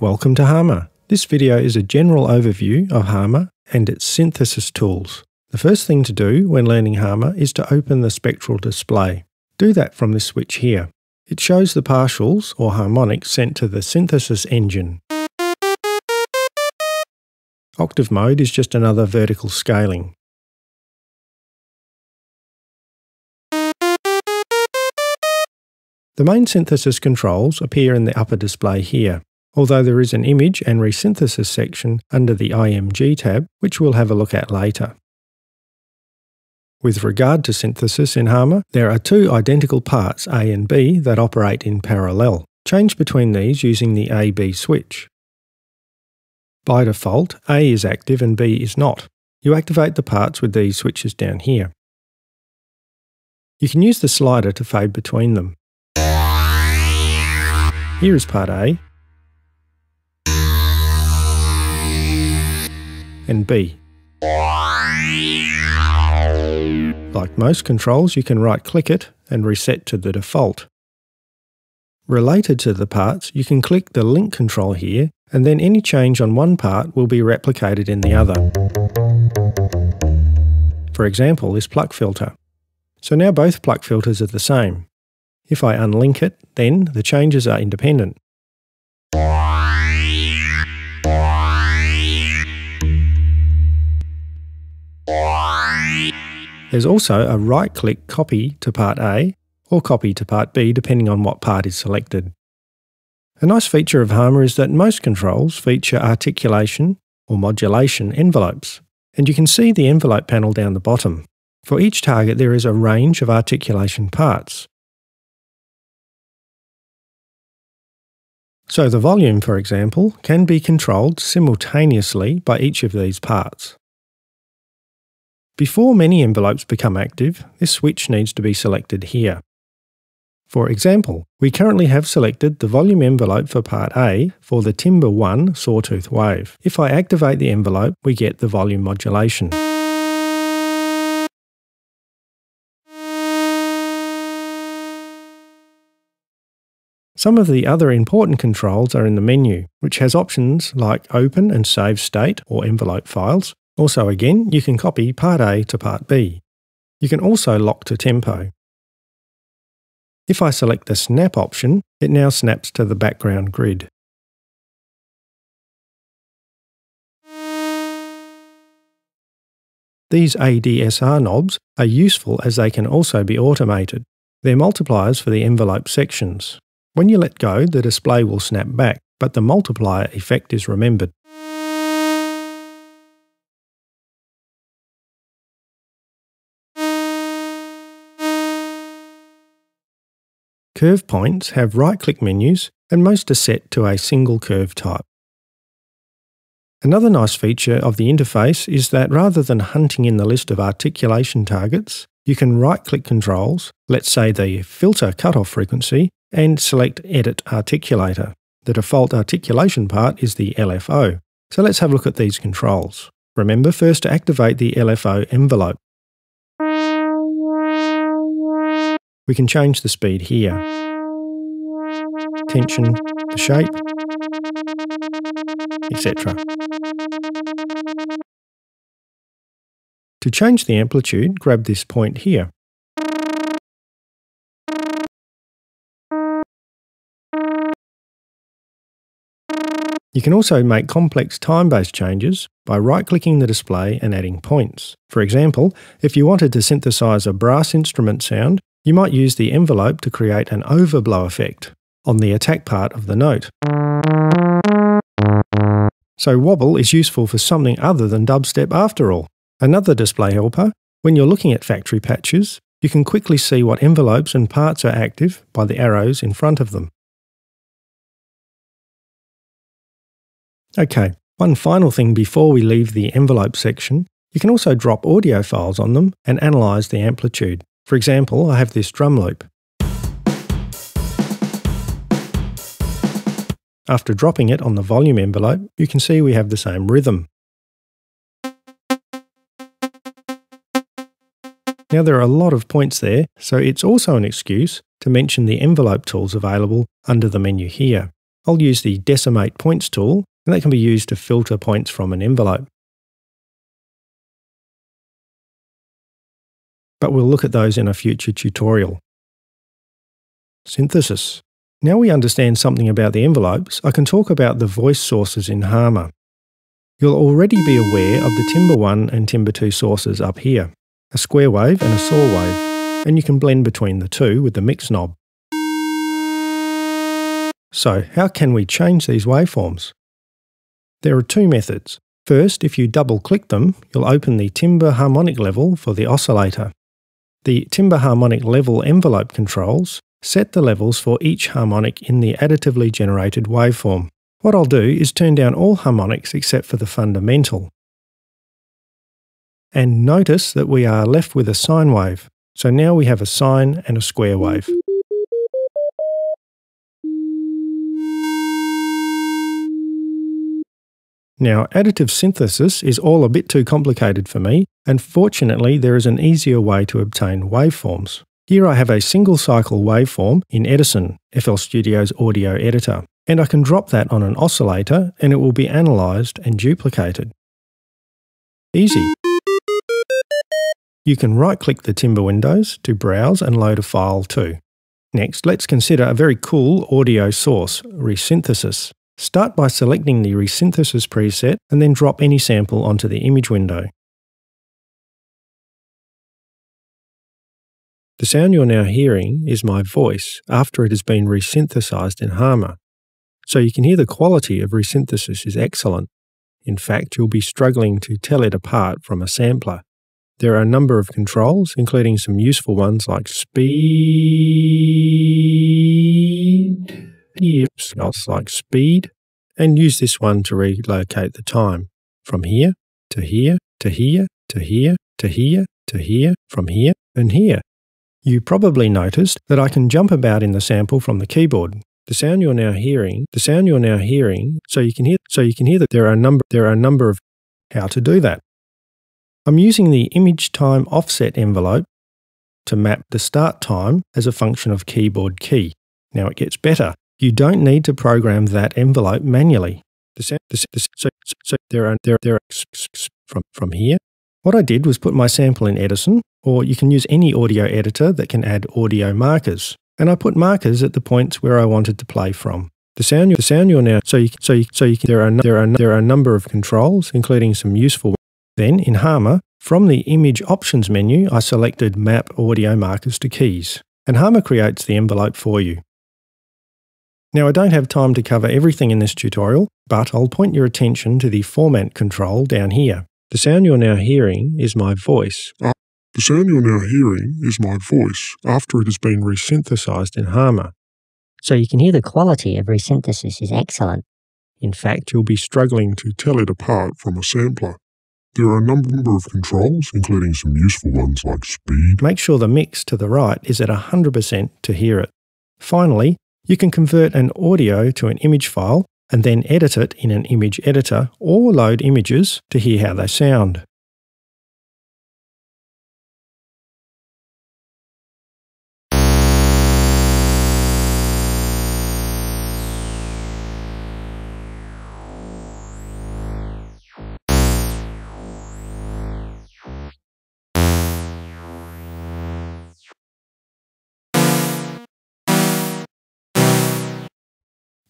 Welcome to Harmor. This video is a general overview of Harmor and its synthesis tools. The first thing to do when learning Harmor is to open the spectral display. Do that from this switch here. It shows the partials or harmonics sent to the synthesis engine. Octave mode is just another vertical scaling. The main synthesis controls appear in the upper display here although there is an image and resynthesis section under the IMG tab, which we'll have a look at later. With regard to synthesis in Harmor, there are two identical parts A and B that operate in parallel. Change between these using the A-B switch. By default, A is active and B is not. You activate the parts with these switches down here. You can use the slider to fade between them. Here is part A, and B. Like most controls, you can right click it and reset to the default. Related to the parts, you can click the link control here and then any change on one part will be replicated in the other. For example, this pluck filter. So now both pluck filters are the same. If I unlink it, then the changes are independent. There's also a right click copy to part A or copy to part B depending on what part is selected. A nice feature of Harmor is that most controls feature articulation or modulation envelopes, and you can see the envelope panel down the bottom. For each target there is a range of articulation parts. So the volume, for example, can be controlled simultaneously by each of these parts. Before many envelopes become active, this switch needs to be selected here. For example, we currently have selected the volume envelope for part A for the Timbre 1 sawtooth wave. If I activate the envelope, we get the volume modulation. Some of the other important controls are in the menu, which has options like open and save state or envelope files, also again, you can copy part A to part B. You can also lock to tempo. If I select the snap option, it now snaps to the background grid. These ADSR knobs are useful as they can also be automated. They're multipliers for the envelope sections. When you let go, the display will snap back, but the multiplier effect is remembered. Curve points have right-click menus and most are set to a single curve type. Another nice feature of the interface is that rather than hunting in the list of articulation targets, you can right-click controls, let's say the filter cutoff frequency, and select Edit Articulator. The default articulation part is the LFO. So let's have a look at these controls. Remember first to activate the LFO envelope. We can change the speed here. Tension, the shape, etc. To change the amplitude, grab this point here. You can also make complex time-based changes by right-clicking the display and adding points. For example, if you wanted to synthesize a brass instrument sound, you might use the envelope to create an overblow effect on the attack part of the note. So wobble is useful for something other than dubstep after all. Another display helper, when you're looking at factory patches, you can quickly see what envelopes and parts are active by the arrows in front of them. Okay, one final thing before we leave the envelope section, you can also drop audio files on them and analyse the amplitude. For example, I have this drum loop. After dropping it on the volume envelope, you can see we have the same rhythm. Now there are a lot of points there, so it's also an excuse to mention the envelope tools available under the menu here. I'll use the Decimate Points tool, and that can be used to filter points from an envelope. But we'll look at those in a future tutorial. Synthesis. Now we understand something about the envelopes, I can talk about the voice sources in Harmor. You'll already be aware of the Timbre 1 and Timbre 2 sources up here, a square wave and a saw wave, and you can blend between the two with the mix knob. So how can we change these waveforms? There are two methods. First, if you double click them, you'll open the timbre harmonic level for the oscillator. The timbre harmonic level envelope controls set the levels for each harmonic in the additively generated waveform. What I'll do is turn down all harmonics except for the fundamental. And notice that we are left with a sine wave. So now we have a sine and a square wave. Now, additive synthesis is all a bit too complicated for me, and fortunately there is an easier way to obtain waveforms. Here I have a single cycle waveform in Edison, FL Studio's audio editor, and I can drop that on an oscillator and it will be analysed and duplicated. Easy. You can right click the timbre windows to browse and load a file too. Next, let's consider a very cool audio source, resynthesis. Start by selecting the resynthesis preset and then drop any sample onto the image window. The sound you're now hearing is my voice after it has been resynthesized in Harmor. So you can hear the quality of resynthesis is excellent. In fact, you'll be struggling to tell it apart from a sampler. There are a number of controls, including some useful ones like speed, It's like speed, and use this one to relocate the time from here to here to here to here to here to here, from here and here. You probably noticed that I can jump about in the sample from the keyboard, the sound you're now hearing, the sound you're now hearing, so you can hear so you can hear that there are a number there are a number of how to do that. I'm using the image time offset envelope to map the start time as a function of keyboard key. Now it gets better. You don't need to program that envelope manually. So, there are there there from from here. What I did was put my sample in Edison, or you can use any audio editor that can add audio markers and I put markers at the points where I wanted to play from. The sound, the sound you're now, so you, so you, so you can, there are, there are, there are a number of controls, including some useful. Then in Harmor, from the image options menu, I selected map audio markers to keys, and Harmor creates the envelope for you. Now I don't have time to cover everything in this tutorial, but I'll point your attention to the format control down here. The sound you're now hearing is my voice. Ah, the sound you're now hearing is my voice after it has been resynthesized in Harmor. So you can hear the quality of resynthesis is excellent. In fact, you'll be struggling to tell it apart from a sampler. There are a number of controls, including some useful ones like speed. Make sure the mix to the right is at 100% to hear it. Finally, you can convert an audio to an image file and then edit it in an image editor or load images to hear how they sound.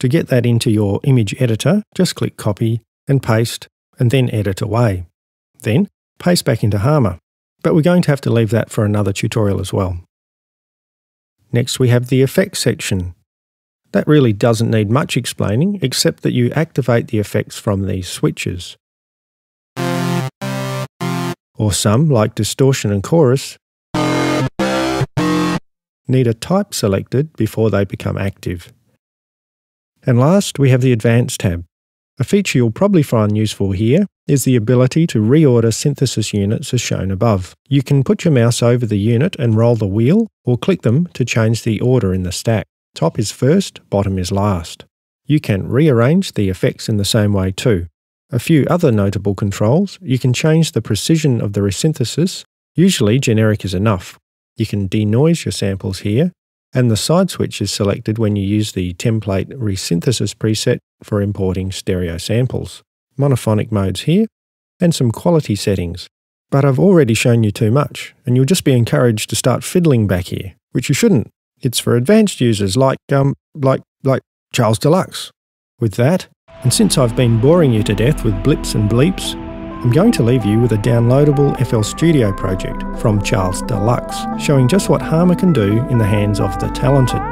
To get that into your image editor, just click Copy and Paste and then Edit away. Then paste back into Harmor. But we're going to have to leave that for another tutorial as well. Next we have the Effects section. That really doesn't need much explaining except that you activate the effects from these switches. Or some, like distortion and chorus, need a type selected before they become active. And last, we have the Advanced tab. A feature you'll probably find useful here is the ability to reorder synthesis units as shown above. You can put your mouse over the unit and roll the wheel, or click them to change the order in the stack. Top is first, bottom is last. You can rearrange the effects in the same way too. A few other notable controls, you can change the precision of the resynthesis, usually generic is enough. You can denoise your samples here, and the side switch is selected when you use the template resynthesis preset for importing stereo samples. Monophonic modes here, and some quality settings. But I've already shown you too much, and you'll just be encouraged to start fiddling back here, which you shouldn't. It's for advanced users like, um, like, like Charles Deluxe. With that, and since I've been boring you to death with blips and bleeps, I'm going to leave you with a downloadable FL Studio project from Charles Deluxe, showing just what Harmor can do in the hands of the talented.